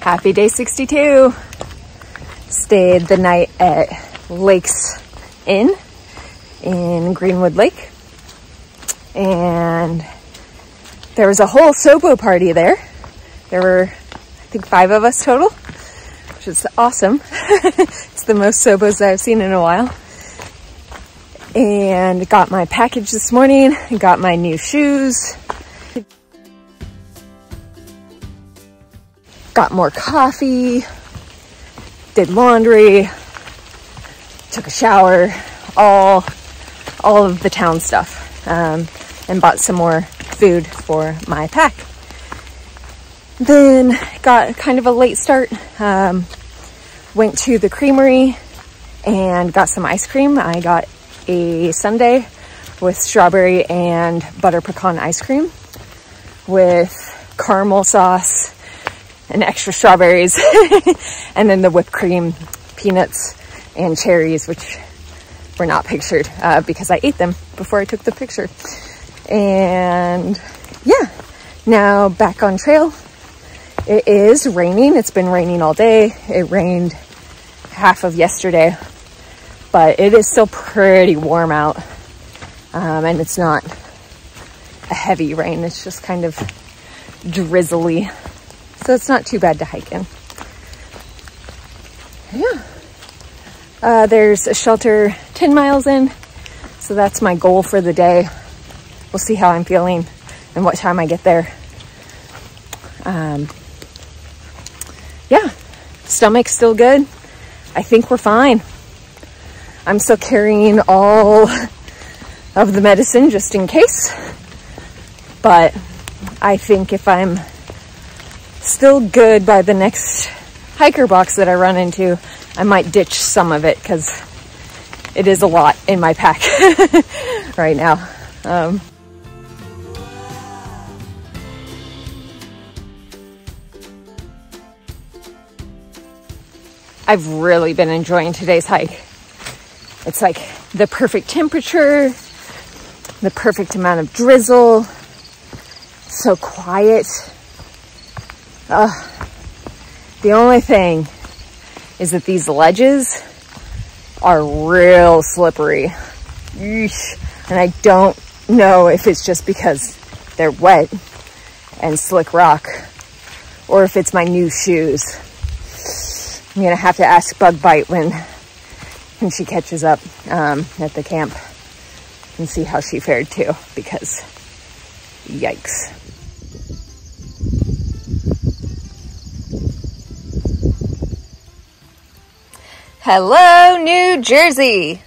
Happy day 62. Stayed the night at Lakes Inn in Greenwood Lake. And there was a whole Sobo party there. There were, I think, five of us total, which is awesome. it's the most Sobos I've seen in a while. And got my package this morning, got my new shoes, got more coffee, did laundry, took a shower, all all of the town stuff, um, and bought some more food for my pack. Then got kind of a late start. Um, went to the creamery and got some ice cream. I got a sundae with strawberry and butter pecan ice cream with caramel sauce and extra strawberries, and then the whipped cream, peanuts, and cherries, which were not pictured uh, because I ate them before I took the picture. And yeah, now back on trail. It is raining. It's been raining all day. It rained half of yesterday, but it is still pretty warm out. Um, and it's not a heavy rain. It's just kind of drizzly so it's not too bad to hike in. Yeah. Uh, there's a shelter 10 miles in, so that's my goal for the day. We'll see how I'm feeling and what time I get there. Um, yeah, stomach's still good. I think we're fine. I'm still carrying all of the medicine just in case. But I think if I'm still good by the next hiker box that I run into. I might ditch some of it because it is a lot in my pack right now. Um, I've really been enjoying today's hike. It's like the perfect temperature, the perfect amount of drizzle, so quiet. The only thing is that these ledges are real slippery. And I don't know if it's just because they're wet and slick rock or if it's my new shoes. I'm gonna have to ask Bug Bite when, when she catches up um, at the camp and see how she fared too because yikes. Hello, New Jersey.